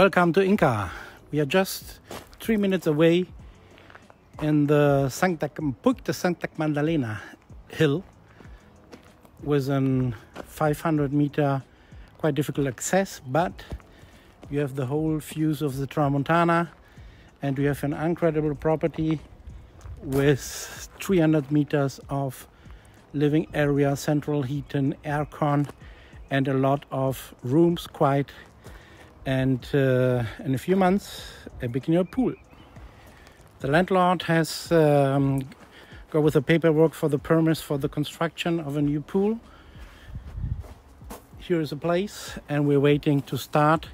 Welcome to Inca. We are just three minutes away in the Santa de Santa Magdalena hill with a 500 meter quite difficult access but you have the whole views of the Tramontana and we have an incredible property with 300 meters of living area central heating aircon and a lot of rooms quite and uh, in a few months a big new pool. The landlord has um, go with the paperwork for the permits for the construction of a new pool. Here is a place and we're waiting to start.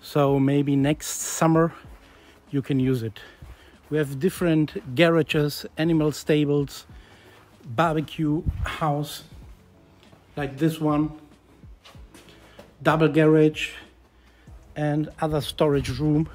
So maybe next summer you can use it. We have different garages animal stables barbecue house like this one. Double garage and other storage room